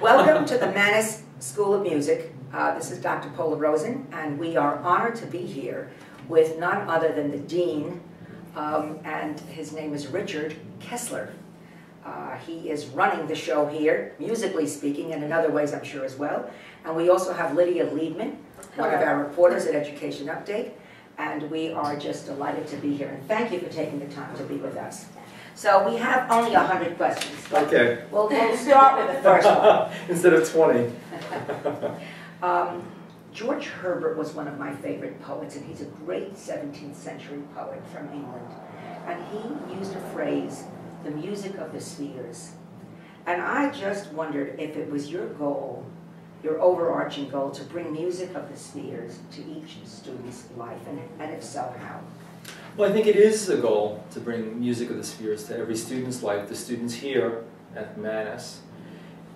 Welcome to the Mannes School of Music. Uh, this is Dr. Pola Rosen, and we are honored to be here with none other than the Dean, um, and his name is Richard Kessler. Uh, he is running the show here, musically speaking, and in other ways I'm sure as well. And we also have Lydia Liebman, one of our reporters at Education Update, and we are just delighted to be here. And thank you for taking the time to be with us. So we have only 100 questions. Okay. We'll, we'll start with the first one. Instead of 20. um, George Herbert was one of my favorite poets, and he's a great 17th century poet from England. And he used a phrase, the music of the spheres. And I just wondered if it was your goal, your overarching goal, to bring music of the spheres to each student's life, and, and if so, how? Well, I think it is a goal to bring music of the spheres to every student's life, the students here at Mannes.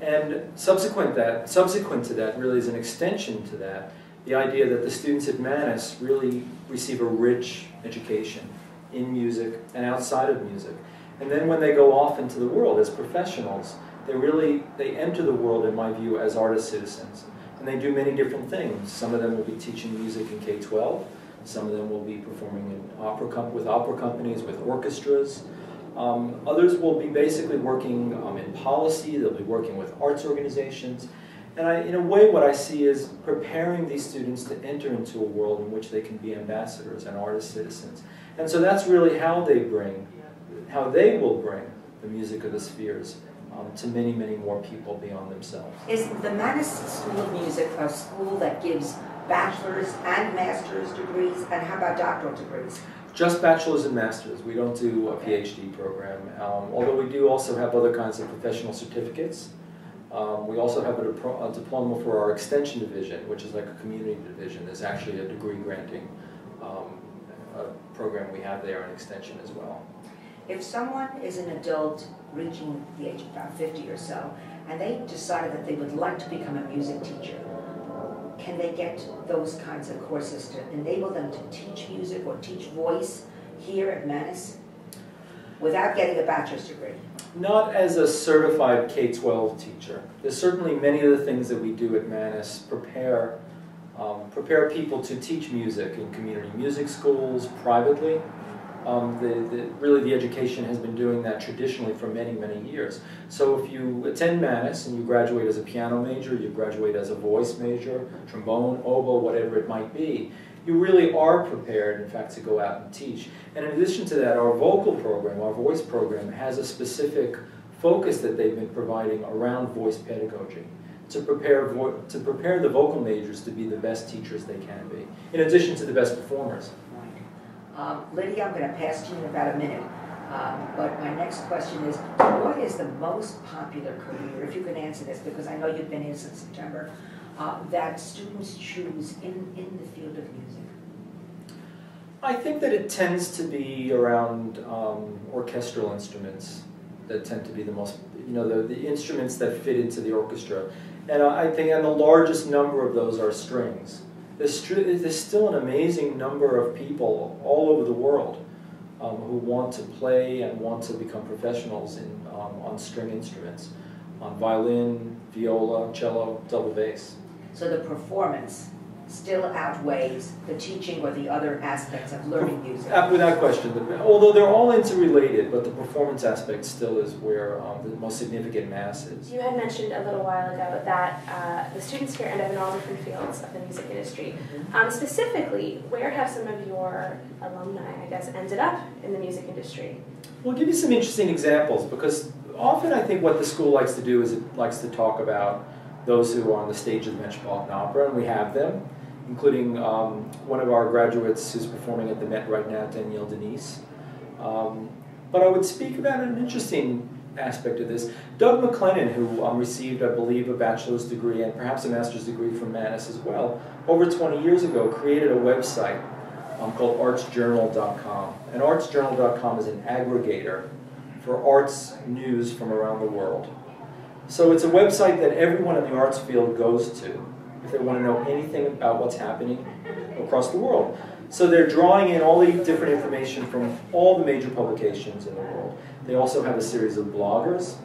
And subsequent, that, subsequent to that really is an extension to that, the idea that the students at Mannes really receive a rich education in music and outside of music. And then when they go off into the world as professionals, they really, they enter the world, in my view, as artist citizens. And they do many different things. Some of them will be teaching music in K-12. Some of them will be performing in opera with opera companies, with orchestras. Um, others will be basically working um, in policy, they'll be working with arts organizations. And I, in a way, what I see is preparing these students to enter into a world in which they can be ambassadors and artist citizens. And so that's really how they bring, how they will bring the music of the spheres um, to many, many more people beyond themselves. Is the Mannes School of Music a school that gives bachelor's and master's degrees, and how about doctoral degrees? Just bachelor's and master's. We don't do a PhD program, um, although we do also have other kinds of professional certificates. Um, we also have a, a, diploma for our extension division, which is like a community division. There's actually a degree granting um, a program we have there in extension as well. If someone is an adult reaching the age of about 50 or so, and they decided that they would like to become a music teacher, can they get those kinds of courses to enable them to teach music or teach voice here at Mannes without getting a bachelor's degree? Not as a certified K-12 teacher. There's certainly many of the things that we do at Mannes prepare um, prepare people to teach music in community music schools, privately, um, the, the, really the education has been doing that traditionally for many, many years. So if you attend Mannes and you graduate as a piano major, you graduate as a voice major, trombone, oboe, whatever it might be, you really are prepared, in fact, to go out and teach. And in addition to that, our vocal program, our voice program, has a specific focus that they've been providing around voice pedagogy to prepare, to prepare the vocal majors to be the best teachers they can be, in addition to the best performers. Um, Lydia, I'm going to pass to you in about a minute. Um, but my next question is, what is the most popular career, if you can answer this, because I know you've been here since September, uh, that students choose in, in the field of music? I think that it tends to be around um, orchestral instruments that tend to be the most, you know, the, the instruments that fit into the orchestra. And I think and the largest number of those are strings there's, still an amazing number of people all over the world um, who want to play and want to become professionals in, um, on string instruments, on violin, viola, cello, double bass. So the performance still outweighs the teaching or the other aspects of learning music. Without question. Although they're all interrelated, but the performance aspect still is where um, the most significant mass is. You had mentioned a little while ago that uh, the students here end up in all different fields of the music industry. Mm -hmm. um, specifically, where have some of your alumni, I guess, ended up in the music industry? Well, I'll give you some interesting examples because often I think what the school likes to do is it likes to talk about those who are on the stage of the Metropolitan Opera, and we have them including um, one of our graduates who's performing at the Met right now, Danielle Denise. Um, but I would speak about an interesting aspect of this. Doug McLennan, who um, received, I believe, a bachelor's degree and perhaps a master's degree from Mannes as well, over 20 years ago created a website um, called artsjournal.com. And artsjournal.com is an aggregator for arts news from around the world. So it's a website that everyone in the arts field goes to if they want to know anything about what's happening across the world. So they're drawing in all the different information from all the major publications in the world. They also have a series of bloggers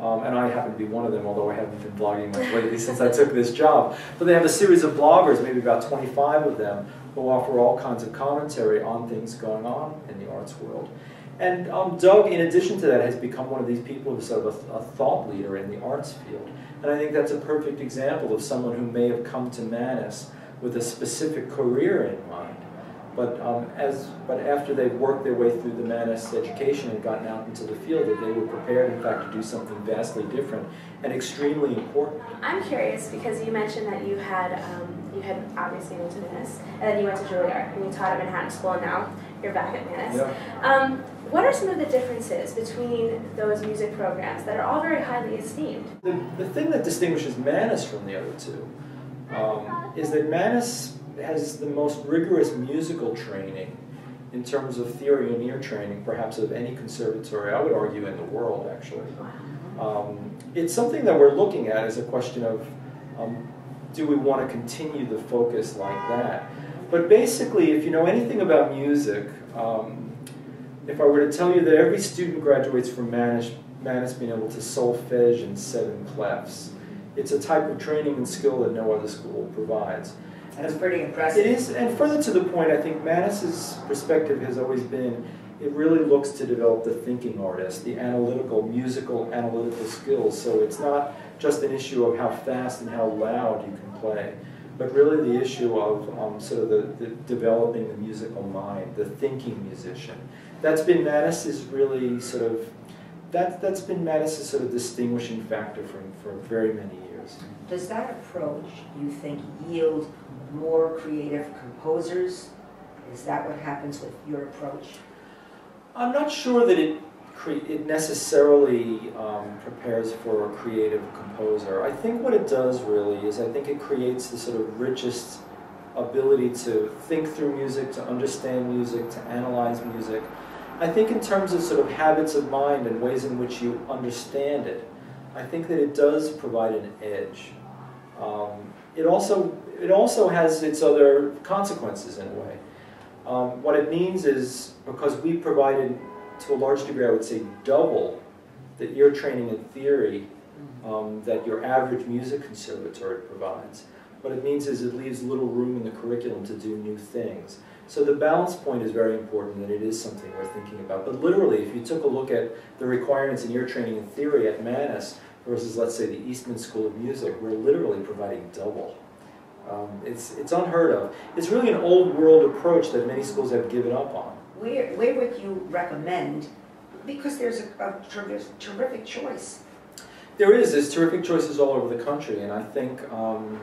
Um, and I happen to be one of them, although I haven't been blogging much lately since I took this job. But they have a series of bloggers, maybe about 25 of them, who offer all kinds of commentary on things going on in the arts world. And um, Doug, in addition to that, has become one of these people who's sort of a, a, thought leader in the arts field. And I think that's a perfect example of someone who may have come to Mannes with a specific career in mind. But, um, as, but after they've worked their way through the Mannes education and gotten out into the field, that they were prepared, in fact, to do something vastly different and extremely important. I'm curious because you mentioned that you had um, you had obviously went to Mannes, and then you went to Juilliard, and you taught at Manhattan School, and now you're back at Mannes. Yeah. Um, what are some of the differences between those music programs that are all very highly esteemed? The, the thing that distinguishes Mannes from the other two um, is that Mannes has the most rigorous musical training in terms of theory and ear training, perhaps of any conservatory, I would argue, in the world, actually. Um, it's something that we're looking at as a question of um, do we want to continue the focus like that? But basically, if you know anything about music, um, if I were to tell you that every student graduates from Mannes, Mannes being able to solfege in seven clefs, it's a type of training and skill that no other school provides. That's pretty impressive. It is, and further to the point, I think Mannes's perspective has always been it really looks to develop the thinking artist, the analytical, musical, analytical skills. So it's not just an issue of how fast and how loud you can play, but really the issue of um, sort of the, the, developing the musical mind, the thinking musician. That's been Mannes's really sort of, that, that's been Mannes's sort of distinguishing factor for, for very many years. Does that approach, you think, yield more creative composers? Is that what happens with your approach? I'm not sure that it it necessarily um, prepares for a creative composer. I think what it does really is I think it creates the sort of richest ability to think through music, to understand music, to analyze music. I think in terms of sort of habits of mind and ways in which you understand it, I think that it does provide an edge. Um, it also it also has its other consequences in a way. Um, what it means is because we provided, to a large degree, I would say double that your training in theory um, that your average music conservatory provides. What it means is it leaves little room in the curriculum to do new things. So the balance point is very important and it is something we're thinking about. But literally, if you took a look at the requirements in ear training in theory at Mannes versus, let's say, the Eastman School of Music, we're literally providing double. Um, it's, it's unheard of. It's really an old world approach that many schools have given up on. Where, where would you recommend, because there's a, a terrific, terrific choice. There is, there's terrific choices all over the country, and I think, um,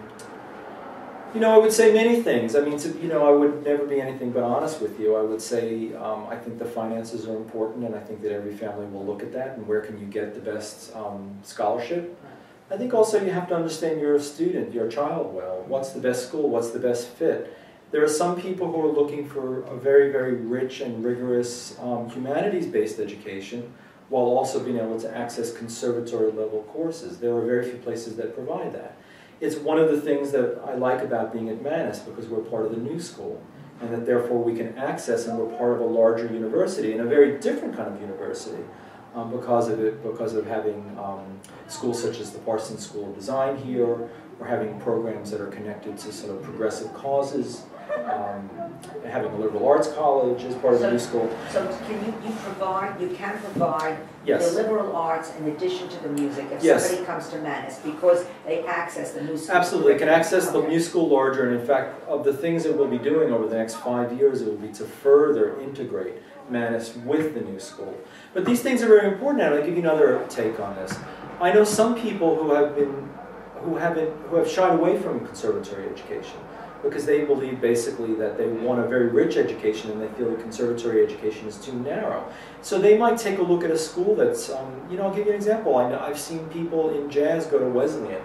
you know, I would say many things. I mean, to, you know, I would never be anything but honest with you. I would say um, I think the finances are important, and I think that every family will look at that, and where can you get the best um, scholarship. I think also you have to understand your student, your child well. What's the best school? What's the best fit? There are some people who are looking for a very, very rich and rigorous um, humanities-based education while also being able to access conservatory level courses. There are very few places that provide that. It's one of the things that I like about being at Mannes because we're part of the new school and that therefore we can access and we're part of a larger university and a very different kind of university um, because of it, because of having um, schools such as the Parsons School of Design here, or having programs that are connected to sort of progressive causes, um, having a liberal arts college as part of the new school. So can you, you provide, you can provide yes. the liberal arts in addition to the music if yes. somebody comes to Mannes because they access the new school? Absolutely, they can access okay. the new school larger, and in fact, of the things that we'll be doing over the next five years, it will be to further integrate Mannes with the new school. But these things are very important, and I'll give you another take on this. I know some people who have been, who haven't, who have shied away from conservatory education because they believe basically that they want a very rich education and they feel the conservatory education is too narrow. So they might take a look at a school that's, um, you know, I'll give you an example. I know, I've seen people in jazz go to Wesleyan.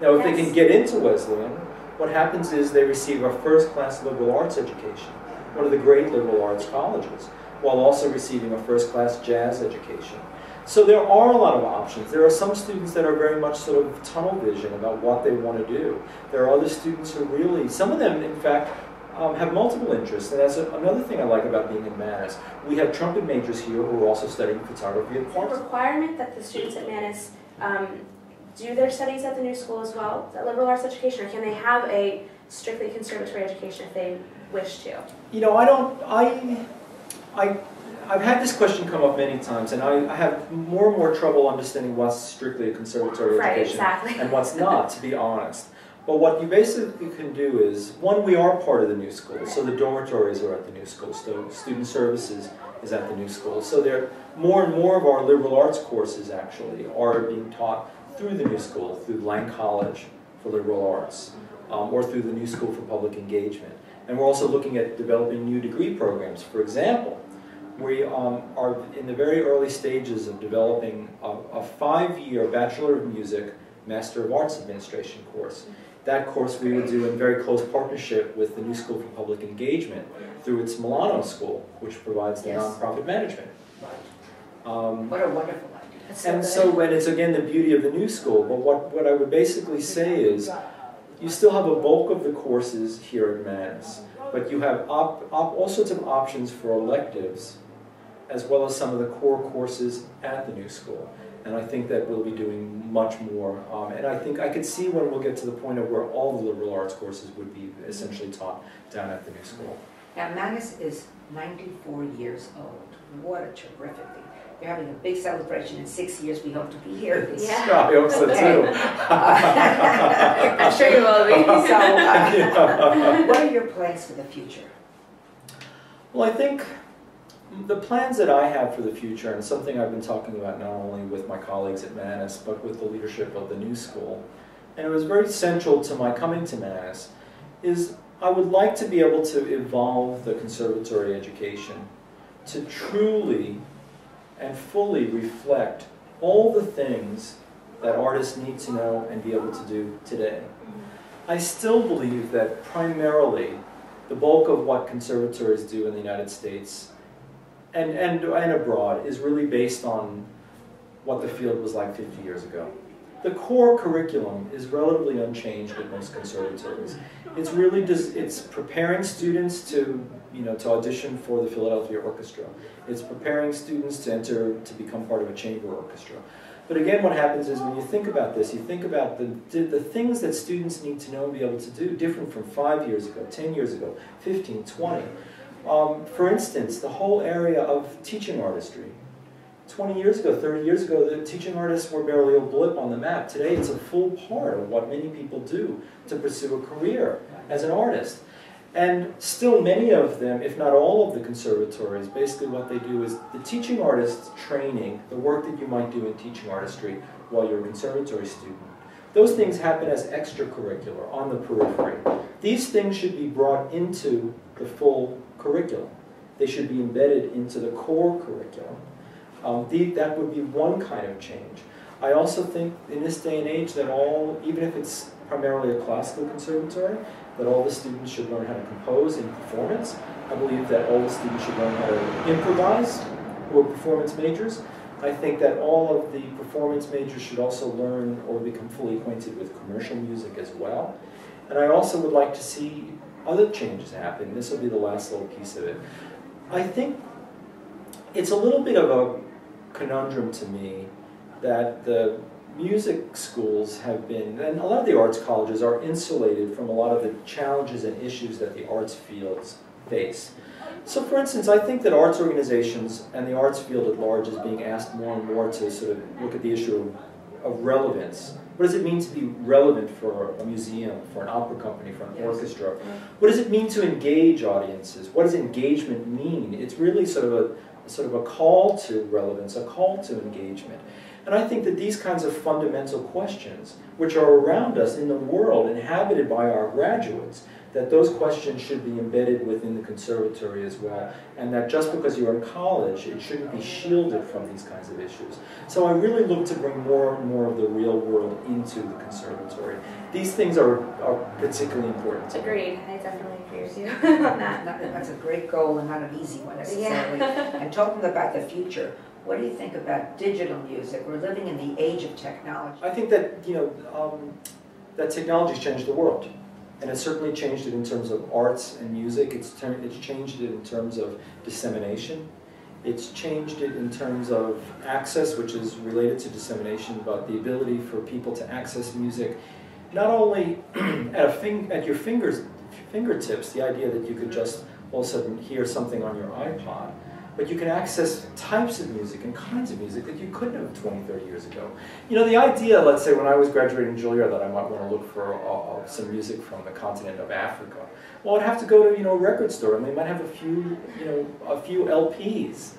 Now, if yes. they can get into Wesleyan, what happens is they receive a first-class liberal arts education, one of the great liberal arts colleges while also receiving a first-class jazz education. So there are a lot of options. There are some students that are very much sort of tunnel vision about what they want to do. There are other students who really, some of them, in fact, um, have multiple interests, and that's a, another thing I like about being in Mannes. We have trumpet majors here who are also studying photography at Is it a requirement that the students at Mannes um, do their studies at the new school as well, Is that liberal arts education, or can they have a strictly conservatory education if they wish to? You know, I don't, I, I, I've had this question come up many times, and I, I have more and more trouble understanding what's strictly a conservatory Right, education exactly. and what's not, to be honest. But what you basically can do is, one, we are part of the new school, so the dormitories are at the new school, so student services is at the new school. So there, more and more of our liberal arts courses actually are being taught through the new school, through Lang College for liberal arts, um, or through the new school for public engagement. And we're also looking at developing new degree programs. For example, we um, are in the very early stages of developing a, a five-year Bachelor of Music, Master of Arts Administration course. That course we would do in very close partnership with the New School for Public Engagement through its Milano School, which provides the Yes. nonprofit management. Um, What a wonderful idea. That's so and good. so, and it's again the beauty of the new school, but what, what I would basically say is, you still have a bulk of the courses here at Mannes, but you have op, op, all sorts of options for electives, as well as some of the core courses at the new school. And I think that we'll be doing much more. Um, and I think I could see when we'll get to the point of where all the liberal arts courses would be essentially taught down at the new school. Now, Mannes is 94 years old. What a terrific thing. You're having a big celebration in six years. We hope to be here. Yeah. I hope so too. I'm sure you will be. So, uh, what are your plans for the future? Well, I think the plans that I have for the future, and something I've been talking about not only with my colleagues at Mannes, but with the leadership of the new school, and it was very central to my coming to Mannes, is I would like to be able to evolve the conservatory education to truly and fully reflect all the things that artists need to know and be able to do today. I still believe that primarily the bulk of what conservatories do in the United States and, and, and abroad is really based on what the field was like 50 years ago. The core curriculum is relatively unchanged at most conservatories. It's really just, it's preparing students to, you know, to audition for the Philadelphia Orchestra. It's preparing students to enter, to become part of a chamber orchestra. But again, what happens is when you think about this, you think about the, the things that students need to know and be able to do, different from five years ago, 10 years ago, 15, 20. Um, for instance, the whole area of teaching artistry. 20 years ago, 30 years ago, the teaching artists were barely a blip on the map. Today, it's a full part of what many people do to pursue a career as an artist. And still, many of them, if not all of the conservatories, basically what they do is the teaching artist training, the work that you might do in teaching artistry while you're a conservatory student. Those things happen as extracurricular on the periphery. These things should be brought into the full curriculum. They should be embedded into the core curriculum. Um, the, that would be one kind of change. I also think in this day and age that all, even if it's primarily a classical conservatory, that all the students should learn how to compose in performance. I believe that all the students should learn how to improvise, who are performance majors. I think that all of the performance majors should also learn or become fully acquainted with commercial music as well. And I also would like to see other changes happen. This will be the last little piece of it. I think it's a little bit of a conundrum to me that the music schools have been, and a lot of the arts colleges are insulated from a lot of the challenges and issues that the arts fields face. So for instance, I think that arts organizations and the arts field at large is being asked more and more to sort of look at the issue of, of relevance. What does it mean to be relevant for a museum, for an opera company, for an Yes. orchestra? What does it mean to engage audiences? What does engagement mean? It's really sort of a sort of a call to relevance, a call to engagement. And I think that these kinds of fundamental questions, which are around us in the world, inhabited by our graduates, that those questions should be embedded within the conservatory as well, and that just because you're in college, it shouldn't be shielded from these kinds of issues. So I really look to bring more and more of the real world into the conservatory. These things are, are particularly important to me. Agreed. I definitely agree with you on that. That- That's a great goal and not an easy one necessarily. Yeah. And talking about the future, what do you think about digital music? We're living in the age of technology. I think that, you know, um, that technology's changed the world. And it's certainly changed it in terms of arts and music. It's, it's changed it in terms of dissemination. It's changed it in terms of access, which is related to dissemination, but the ability for people to access music not only at, at your fingers, fingertips, the idea that you could just all of a sudden hear something on your iPod, but you can access types of music and kinds of music that you couldn't have 20, 30 years ago. You know, the idea, let's say, when I was graduating Juilliard, that I might want to look for uh, uh, some music from the continent of Africa. Well, I'd have to go to, you know, a record store, and they might have a few, you know, a few LPs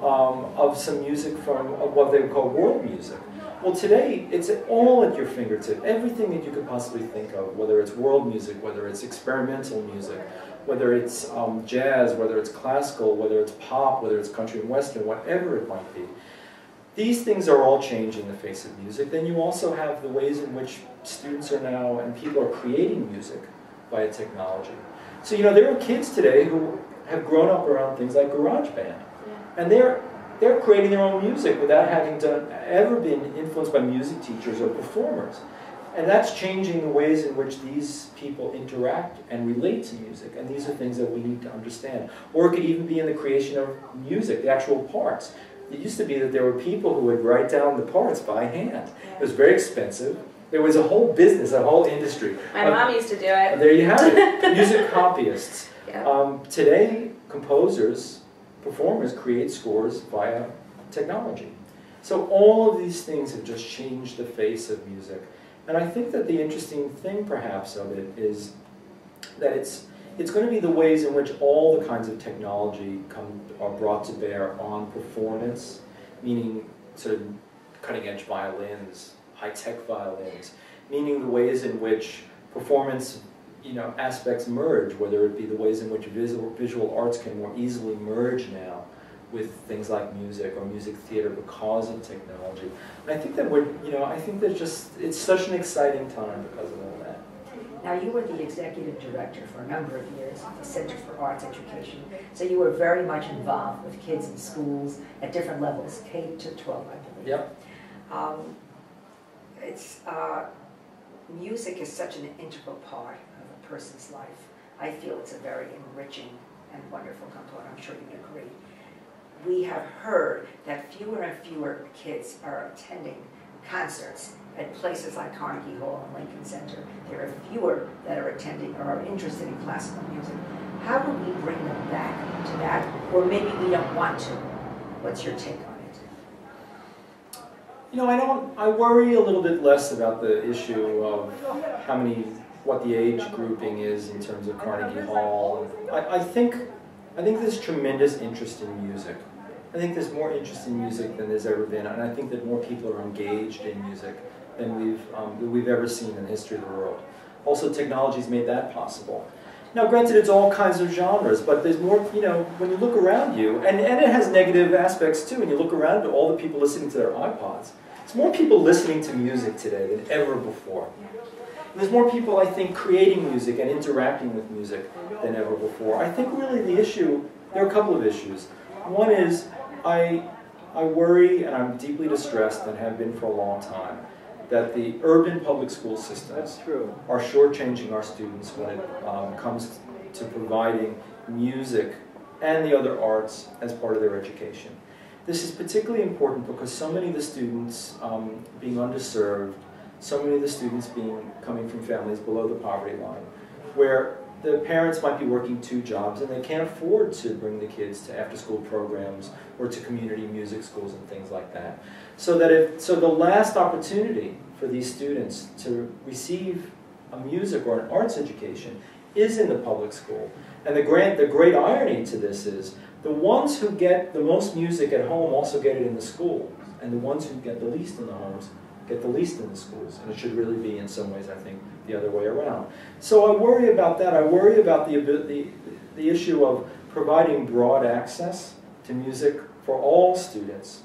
um, of some music from what they would call world music. Well, today, it's all at your fingertip. Everything that you could possibly think of, whether it's world music, whether it's experimental music, whether it's um, jazz, whether it's classical, whether it's pop, whether it's country and western, whatever it might be. These things are all changing the face of music. Then you also have the ways in which students are now and people are creating music via technology. So, you know, there are kids today who have grown up around things like GarageBand. And they're, they're creating their own music without having done, ever been influenced by music teachers or performers. And that's changing the ways in which these people interact and relate to music. And these are things that we need to understand. Or it could even be in the creation of music, the actual parts. It used to be that there were people who would write down the parts by hand. It was very expensive. There was a whole business, a whole industry. My mom used to do it. There you have it. music copyists. Yeah. Um, today, composers, performers create scores via technology. So all of these things have just changed the face of music. And I think that the interesting thing, perhaps, of it is that it's, it's going to be the ways in which all the kinds of technology come, are brought to bear on performance, meaning sort of cutting-edge violins, high-tech violins, meaning the ways in which performance you know, aspects merge, whether it be the ways in which visual, visual arts can more easily merge now with things like music or music theater because of technology. And I think that we're, you know, I think that just, it's such an exciting time because of all that. Now, you were the executive director for a number of years at the Center for Arts Education, so you were very much involved with kids in schools at different levels, K to 12, I believe. Yep. Um, it's, uh, music is such an integral part of a person's life. I feel it's a very enriching and wonderful component. I'm sure you'd agree. We have heard that fewer and fewer kids are attending concerts at places like Carnegie Hall and Lincoln Center. There are fewer that are attending or are interested in classical music. How do we bring them back to that? Or maybe we don't want to. What's your take on it? You know, I don't, I worry a little bit less about the issue of how many, what the age grouping is in terms of Carnegie Hall. I, I think, I think there's tremendous interest in music. I think there's more interest in music than there's ever been, and I think that more people are engaged in music than we've, um, than we've ever seen in the history of the world. Also, technology's made that possible. Now, granted, it's all kinds of genres, but there's more, you know, when you look around you, and, and it has negative aspects too, when you look around to all the people listening to their iPods. it's more people listening to music today than ever before. There's more people, I think, creating music and interacting with music than ever before. I think really the issue, there are a couple of issues. One is I, I worry and I'm deeply distressed and have been for a long time that the urban public school systems are shortchanging our students when it um, comes to providing music and the other arts as part of their education. This is particularly important because so many of the students um, being underserved, so many of the students being coming from families below the poverty line, where the parents might be working two jobs and they can't afford to bring the kids to after-school programs or to community music schools and things like that. So that if, so the last opportunity for these students to receive a music or an arts education is in the public school. And the, grand, the great irony to this is the ones who get the most music at home also get it in the school. And the ones who get the least in the homes get the least in the schools. And it should really be, in some ways, I think, the other way around. So I worry about that. I worry about the, the, the issue of providing broad access to music for all students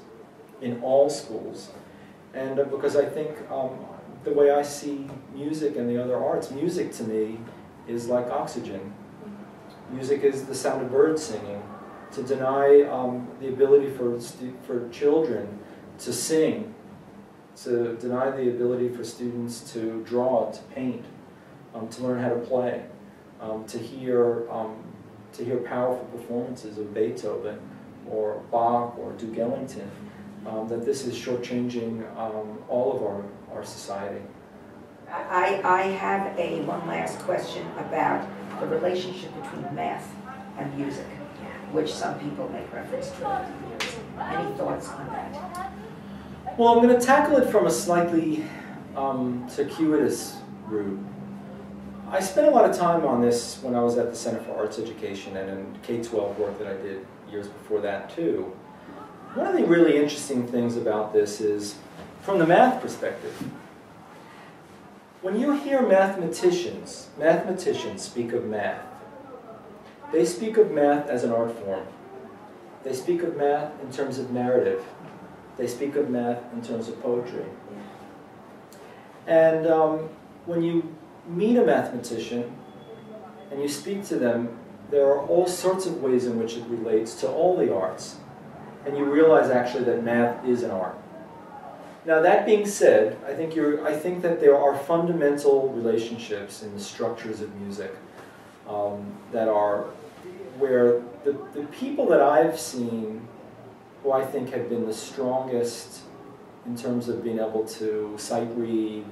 in all schools. And uh, because I think um, the way I see music and the other arts, music to me is like oxygen. Music is the sound of birds singing. To deny um, the ability for, for children to sing to deny the ability for students to draw, to paint, um, to learn how to play, um, to hear um, to hear powerful performances of Beethoven or Bach or Duke Ellington, um, that this is shortchanging um, all of our, our society. I, I have a one last question about the relationship between math and music, which some people make reference to. Any thoughts on that? Well, I'm going to tackle it from a slightly um, circuitous route. I spent a lot of time on this when I was at the Center for Arts Education and in K-12 work that I did years before that too. One of the really interesting things about this is, from the math perspective, when you hear mathematicians, mathematicians speak of math, they speak of math as an art form. They speak of math in terms of narrative. They speak of math in terms of poetry. And um, when you meet a mathematician and you speak to them, there are all sorts of ways in which it relates to all the arts. And you realize actually that math is an art. Now that being said, I think, you're, I think that there are fundamental relationships in the structures of music um, that are where the, the people that I've seen who I think have been the strongest in terms of being able to sight read,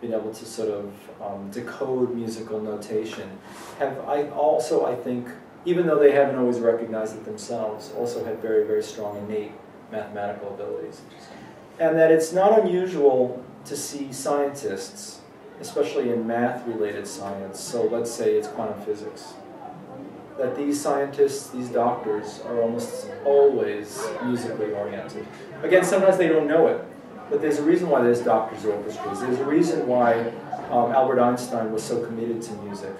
being able to sort of um, decode musical notation, have I also, I think, even though they haven't always recognized it themselves, also had very, very strong innate mathematical abilities. And that it's not unusual to see scientists, especially in math-related science, so let's say it's quantum physics, that these scientists, these doctors, are almost always musically oriented. Again, sometimes they don't know it, but there's a reason why there's doctors' orchestras. There's a reason why um, Albert Einstein was so committed to music.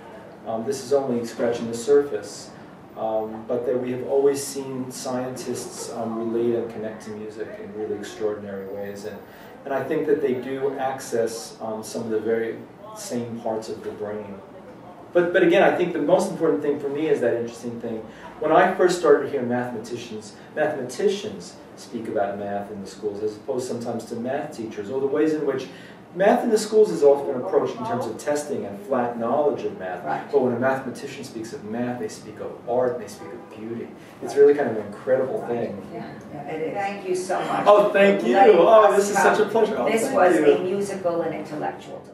Um, this is only scratching the surface, um, but that we have always seen scientists um, relate and connect to music in really extraordinary ways. And, and I think that they do access um, some of the very same parts of the brain. But, but again, I think the most important thing for me is that interesting thing. When I first started to hear mathematicians, mathematicians speak about math in the schools, as opposed sometimes to math teachers, or the ways in which math in the schools is often approached in terms of testing and flat knowledge of math. Right. But when a mathematician speaks of math, they speak of art, they speak of beauty. It's really kind of an incredible thing. Yeah, yeah, it is. Thank you so much. Oh, thank you. Oh, this is such a pleasure. Oh, This was you. a musical and intellectual